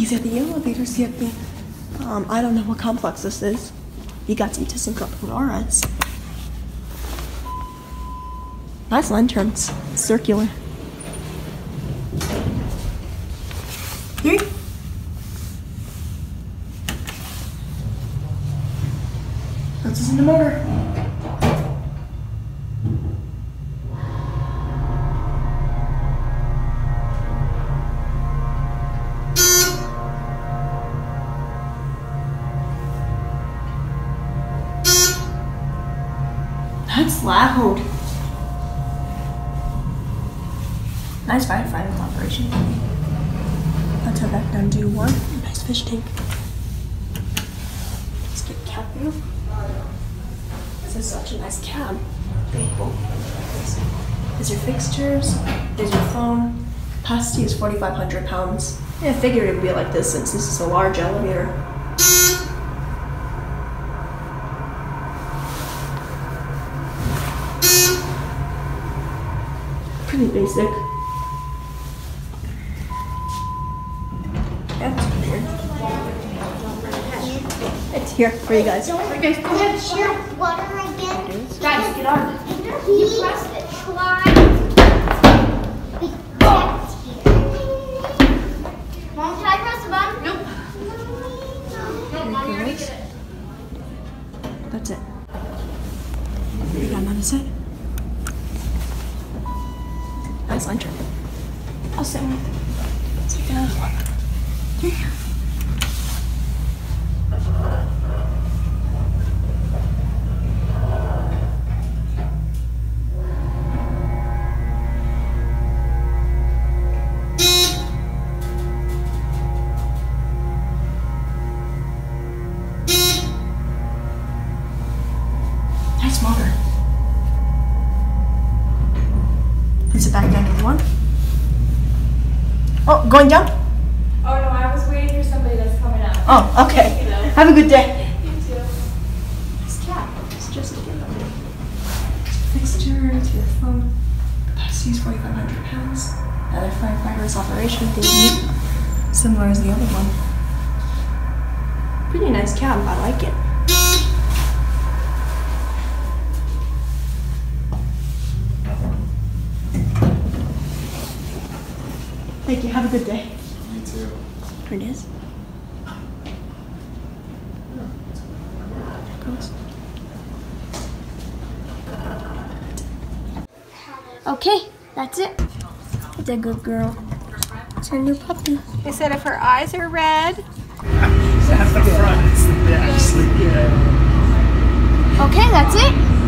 These are the elevators me. Um, I don't know what complex this is. You got to ThyssenKrupp Lawrence. Nice lanterns. Circular. Three. This is in the motor. That's loud. Nice firefighting operation. Let's head back down to one. Nice fish tank. Let's get cab view. This is such a nice cab. These your fixtures. There's your phone. Capacity is 4,500 pounds. Yeah, I figured it would be like this since this is a large elevator. Pretty basic. That's weird. It's here for you guys. Okay, guys, go ahead. Share water again. Guys, get on. Please try be kept here. Mom, can I press the button? Nope. No, Mom, you already did it. That's it. We got another set. Nice lantern. I'll sit with. Sit down. Three. Nice Is it back down to one? Oh, going down? Oh no, I was waiting for somebody that's coming up. Oh, okay. You know. Have a good day. You too. Nice cat. It's just a given. Fixture to your phone. Capacity is 4,500 pounds. Another firefighter's operation thingy. Similar as the other one. Pretty nice cab. I like it. Thank you. Have a good day. You too. Here it is. There goes. Okay, that's it. It's a good girl. It's her new puppy. They said if her eyes are red. At the front, it's the back. Yeah. Okay, that's it.